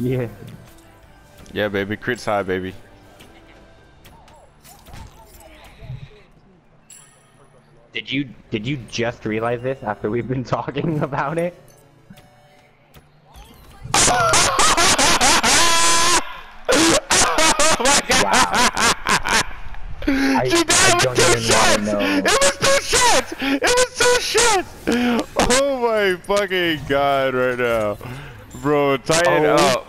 Yeah. Yeah, baby. Crits high, baby. Did you did you just realize this after we've been talking about it? Oh my god! I don't even was two shots! It was two shots! It was two shots! Oh my fucking god right now. Bro, tighten Oh. up.